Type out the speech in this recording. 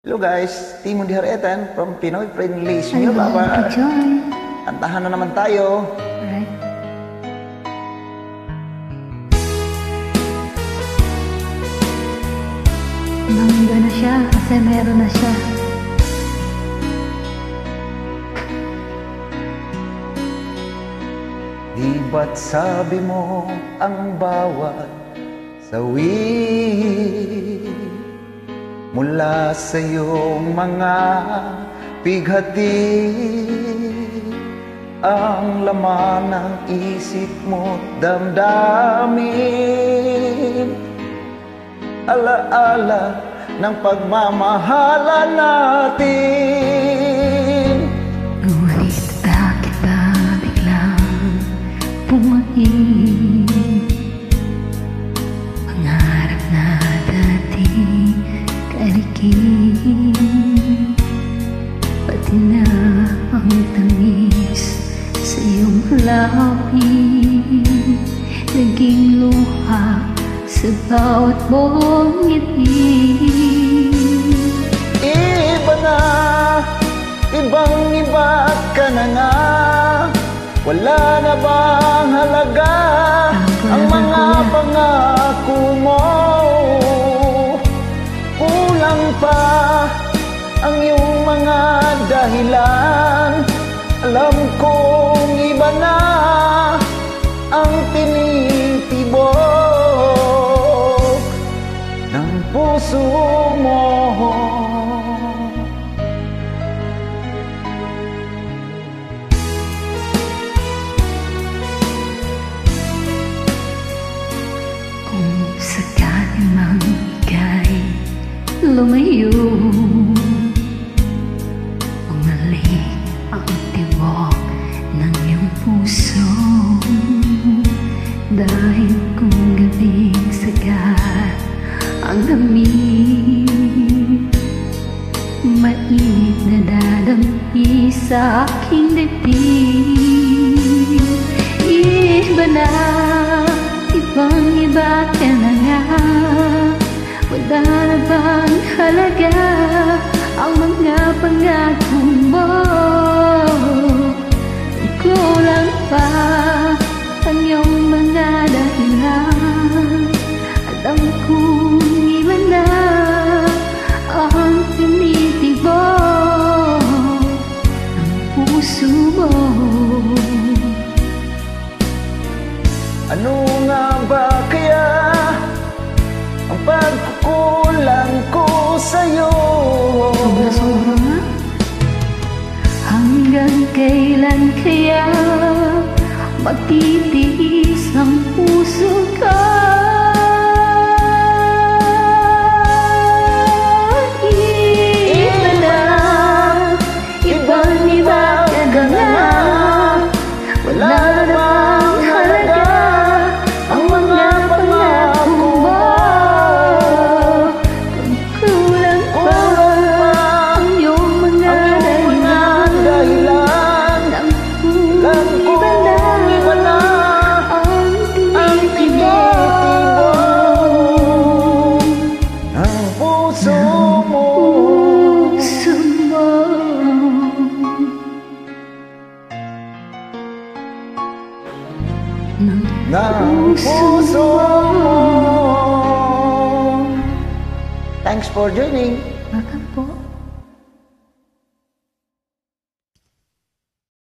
Hello guys, Timo Diharetan from Pinoy Friendly Hello, Baba. Joy. Kantahan na naman tayo. Alright. Mangga na siya kasi meron na siya. Di ba't sabi mo ang bawat sawi Mula sa iyong mga pighati. Ang laman ng isip mo't damdamin. Alaala ng pagmamahala natin. Ngunit bakit ba biglang pumain karikin Pati na ang tamis sa iyong labi Naging luha sa bawat buong ngiti. Iba na, ibang iba ka na nga. Wala na bang halaga mga dahilan. Alam kong iba na ang tinitibok ng puso mo. Kung sakali mang ika'y lumayo Dahil kung gabing sagat ang lamig Mainit na dadampi sa aking dibdib. Iba na, ibang iba ka na nga? Wala na bang halaga? Ang mga pangako kailan kaya magtitiis ang puso ko? Ng ng puso mo Thanks for joining. Baka po